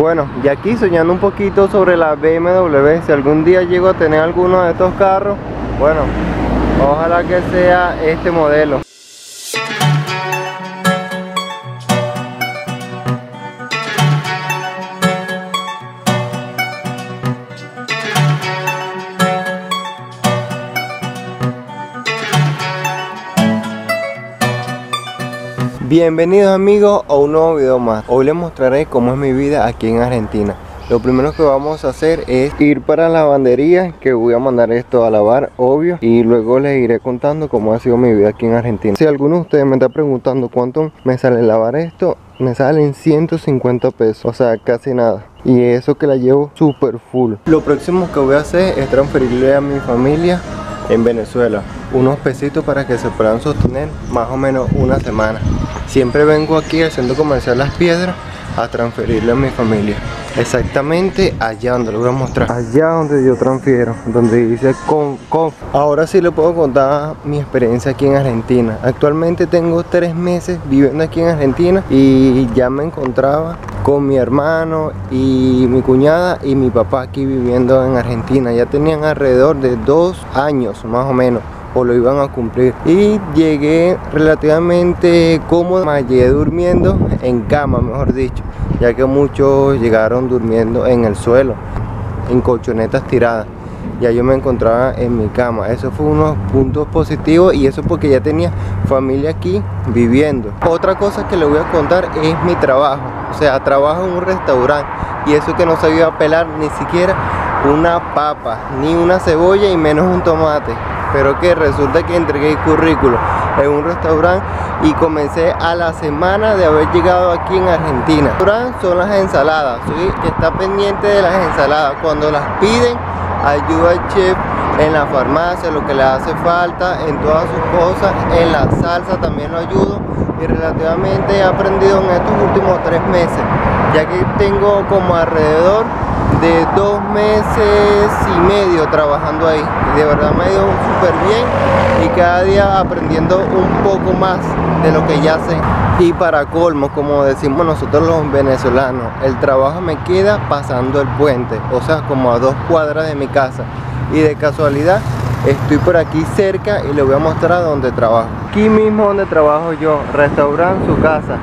Bueno, y aquí soñando un poquito sobre la BMW, si algún día llego a tener alguno de estos carros, bueno, ojalá que sea este modelo. Bienvenidos amigos a un nuevo video más. Hoy les mostraré cómo es mi vida aquí en Argentina. Lo primero que vamos a hacer es ir para la lavandería que voy a mandar esto a lavar, obvio Y luego les iré contando cómo ha sido mi vida aquí en Argentina Si alguno de ustedes me está preguntando cuánto me sale lavar esto Me salen 150 pesos, o sea casi nada y eso que la llevo super full Lo próximo que voy a hacer es transferirle a mi familia en Venezuela unos pesitos para que se puedan sostener más o menos una semana. Siempre vengo aquí haciendo comercial las piedras a transferirle a mi familia. Exactamente allá donde lo voy a mostrar. Allá donde yo transfiero donde dice con, con. Ahora sí le puedo contar mi experiencia aquí en Argentina. Actualmente tengo tres meses viviendo aquí en Argentina y ya me encontraba con mi hermano y mi cuñada y mi papá aquí viviendo en Argentina. Ya tenían alrededor de dos años más o menos o lo iban a cumplir. Y llegué relativamente cómodo me llegué durmiendo en cama mejor dicho ya que muchos llegaron durmiendo en el suelo en colchonetas tiradas. Ya yo me encontraba en mi cama. Eso fue unos puntos positivos y eso porque ya tenía familia aquí viviendo. Otra cosa que le voy a contar es mi trabajo. O sea trabajo en un restaurante y eso que no sabía pelar ni siquiera una papa ni una cebolla y menos un tomate pero que resulta que entregué el currículo en un restaurante y comencé a la semana de haber llegado aquí en Argentina. son las ensaladas, soy que está pendiente de las ensaladas. Cuando las piden, ayuda al chef en la farmacia, lo que le hace falta, en todas sus cosas, en la salsa también lo ayudo y relativamente he aprendido en estos últimos tres meses, ya que tengo como alrededor de dos meses y medio trabajando ahí. De verdad me ha ido súper bien y cada día aprendiendo un poco más de lo que ya sé. Y para colmo, como decimos nosotros los venezolanos, el trabajo me queda pasando el puente, o sea, como a dos cuadras de mi casa. Y de casualidad estoy por aquí cerca y les voy a mostrar dónde trabajo. Aquí mismo donde trabajo yo, restaurante su casa.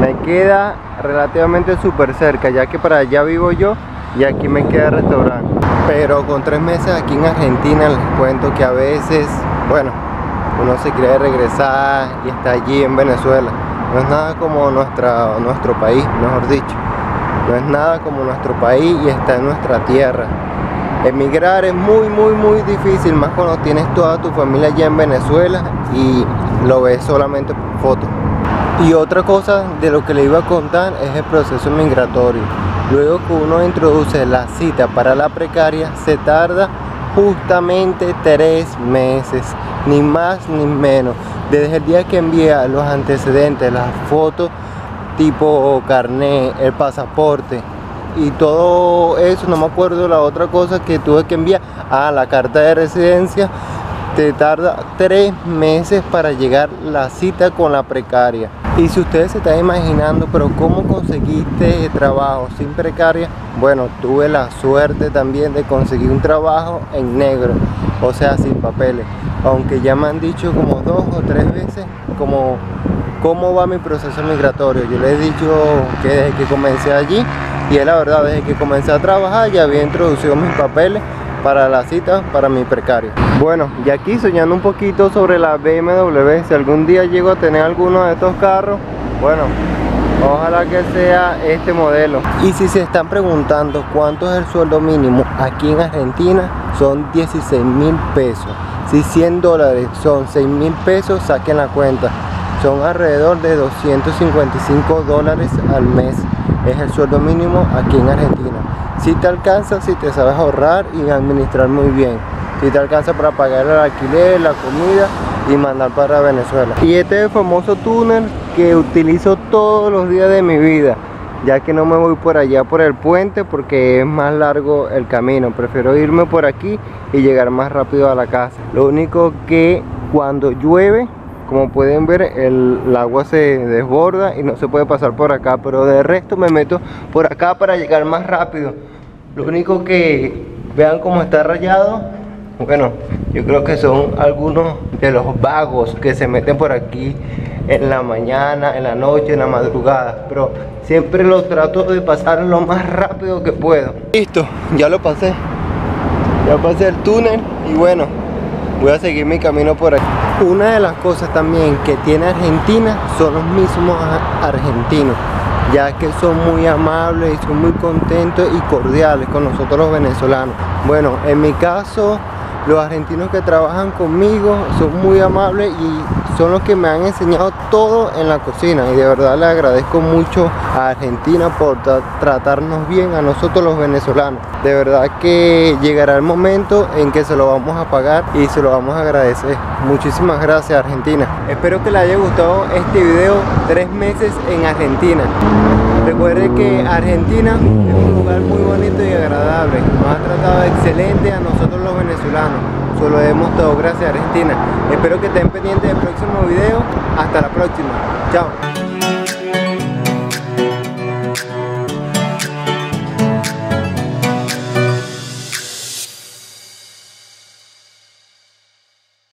Me queda relativamente súper cerca, ya que para allá vivo yo y aquí me queda restaurante. Pero con tres meses aquí en Argentina les cuento que a veces, bueno, uno se quiere regresar y está allí en Venezuela. No es nada como nuestra, nuestro país, mejor dicho. No es nada como nuestro país y está en nuestra tierra. Emigrar es muy, muy, muy difícil, más cuando tienes toda tu familia allá en Venezuela y lo ves solamente por foto. Y otra cosa de lo que le iba a contar es el proceso migratorio. Luego que uno introduce la cita para la precaria, se tarda justamente tres meses, ni más ni menos. Desde el día que envía los antecedentes, las fotos tipo carnet, el pasaporte y todo eso, no me acuerdo la otra cosa que tuve que enviar, a la carta de residencia, te tarda tres meses para llegar la cita con la precaria. Y si ustedes se están imaginando, pero ¿cómo conseguiste trabajo sin precaria? Bueno, tuve la suerte también de conseguir un trabajo en negro, o sea, sin papeles. Aunque ya me han dicho como dos o tres veces como cómo va mi proceso migratorio. Yo les he dicho que desde que comencé allí, y es la verdad, desde que comencé a trabajar ya había introducido mis papeles para la cita para mi precario. Bueno, y aquí soñando un poquito sobre la BMW, si algún día llego a tener alguno de estos carros, bueno, ojalá que sea este modelo. Y si se están preguntando cuánto es el sueldo mínimo aquí en Argentina, son 16 mil pesos. Si 100 dólares son 6 mil pesos, saquen la cuenta. Son alrededor de 255 dólares al mes. Es el sueldo mínimo aquí en Argentina si te alcanza si te sabes ahorrar y administrar muy bien. Si te alcanza para pagar el alquiler, la comida y mandar para Venezuela. Y este famoso túnel que utilizo todos los días de mi vida ya que no me voy por allá por el puente porque es más largo el camino. Prefiero irme por aquí y llegar más rápido a la casa. Lo único que cuando llueve como pueden ver el, agua se desborda y no se puede pasar por acá pero de resto me meto por acá para llegar más rápido. Lo único que vean cómo está rayado bueno yo creo que son algunos de los vagos que se meten por aquí en la mañana, en la noche, en la madrugada pero siempre lo trato de pasar lo más rápido que puedo. Listo, ya lo pasé. Ya pasé el túnel y bueno voy a seguir mi camino por aquí una de las cosas también que tiene Argentina son los mismos argentinos ya que son muy amables y son muy contentos y cordiales con nosotros los venezolanos. Bueno en mi caso los argentinos que trabajan conmigo son muy amables y son los que me han enseñado todo en la cocina. Y de verdad le agradezco mucho a Argentina por tratarnos bien a nosotros los venezolanos. De verdad que llegará el momento en que se lo vamos a pagar y se lo vamos a agradecer. Muchísimas gracias Argentina. Espero que le haya gustado este video tres meses en Argentina recuerde que Argentina es un lugar muy bonito y agradable. Nos ha tratado excelente a nosotros los venezolanos. Solo hemos todo. Gracias Argentina. Espero que estén pendientes del próximo video. Hasta la próxima. Chao